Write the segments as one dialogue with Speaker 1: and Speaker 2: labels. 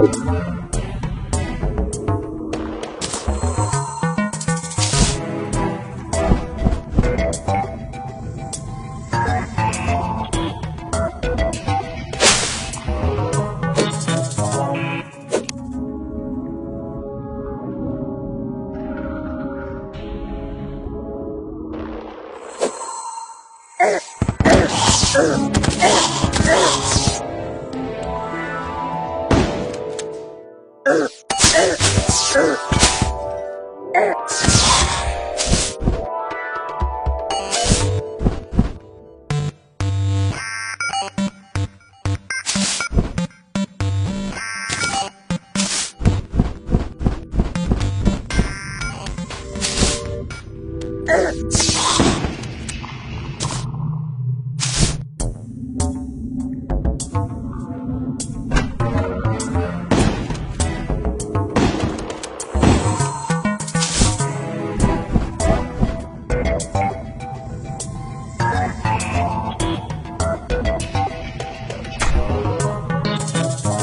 Speaker 1: Urgh! Urgh!
Speaker 2: Urgh! Earth. Earth.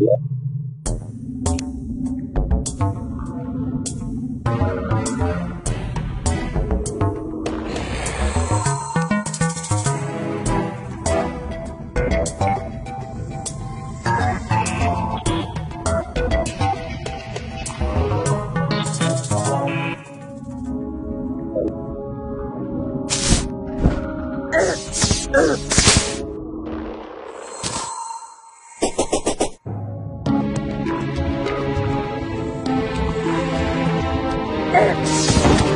Speaker 1: Ugh!
Speaker 3: earth